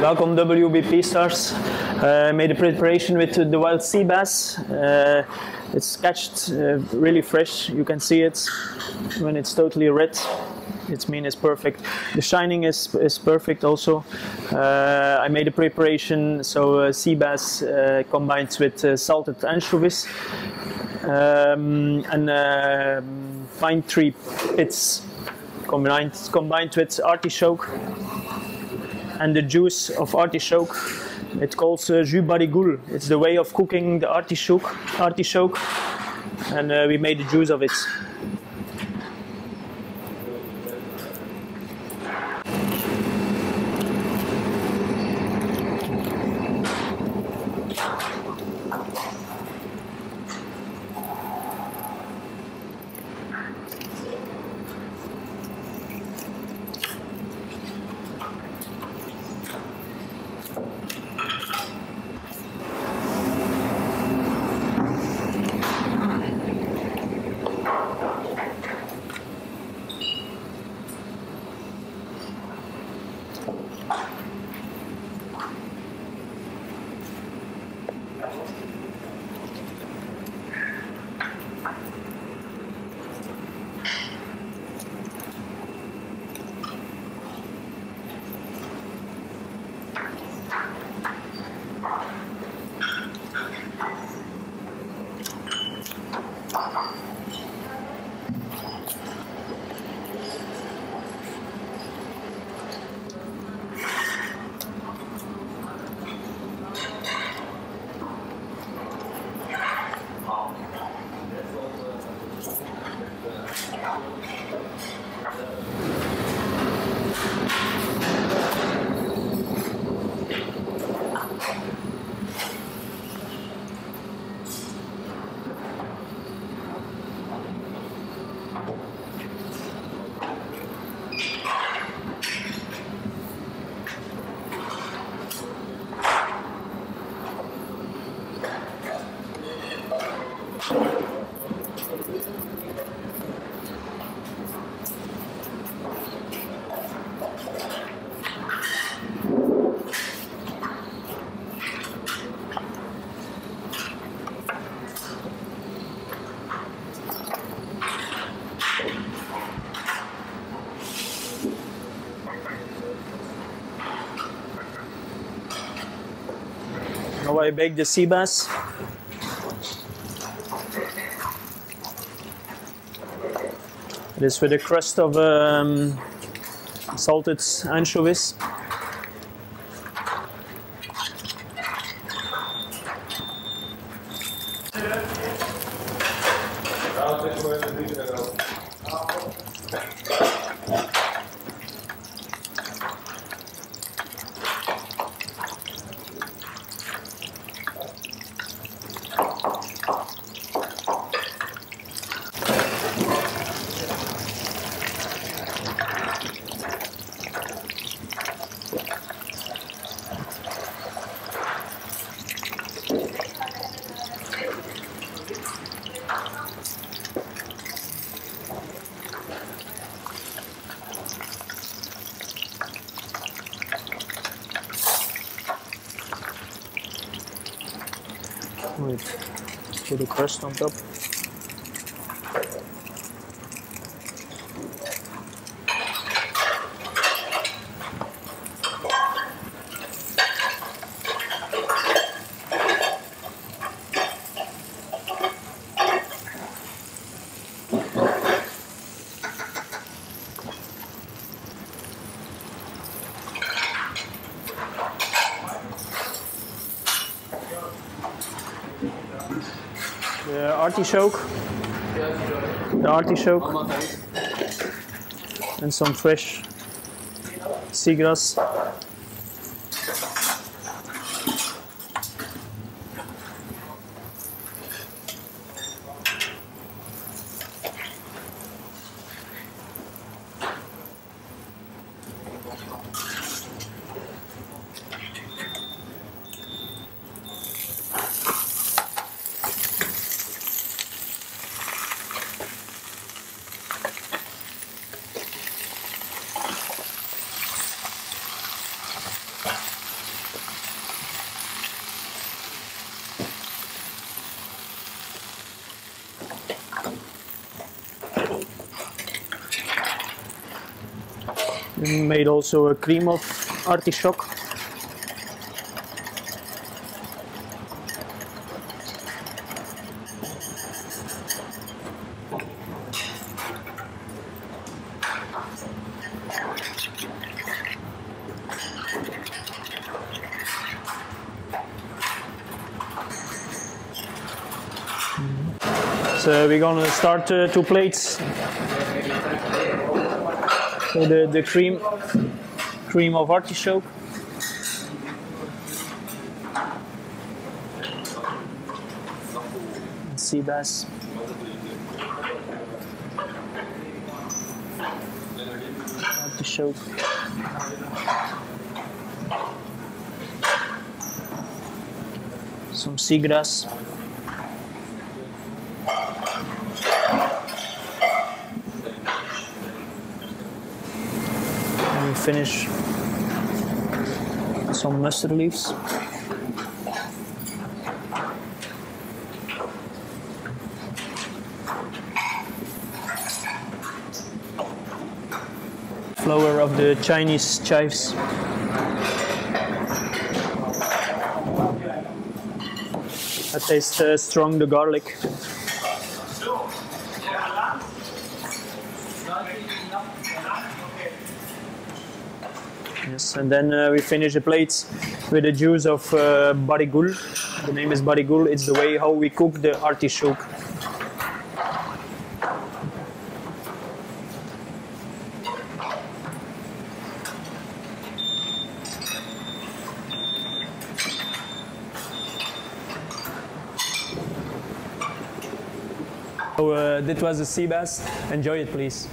Welcome WBP stars. Uh, made a preparation with the wild sea bass. Uh, it's catched uh, really fresh. You can see it when it's totally red. Its mean is perfect. The shining is, is perfect also. Uh, I made a preparation so uh, sea bass uh, combined with salted anchovies um, and um pine tree pits combined combined with artichoke and the juice of artichoke. It calls uh, jus. It's the way of cooking the artichoke, artichoke, and uh, we made the juice of it. 法。I bake the sea bass. It is with a crust of um, salted anchovies. Wait, put the crust on top. Eh, the artichoke. The artichoke. And some fresh seagrass. We made also a cream of artichoke. So we're gonna start uh, two plates. So the, the cream, cream of artichoke. Sea bass. Artichoke. Some seagrass. Finish some mustard leaves. Flower of the Chinese chives. I taste uh, strong the garlic. Yes, and then uh, we finish the plates with the juice of uh, barigoule. The name is barigoule. It's the way how we cook the artichoke. So uh, that was the sea bass. Enjoy it, please.